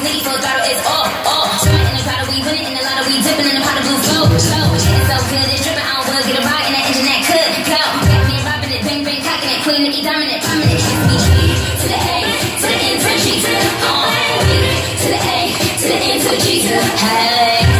it's full throttle it's all, all. Trim in the bottle, we winning in the lotto, we dipping in the pot of blue flow. It's so good, it's dripping, I don't wanna get a ride in that engine that could go. Batman robbing it, bang bang cocking it, Queen Nicki dominant, prominent. It's me to the A, to the N, to the G, to the A, to the N, to the G, to the A.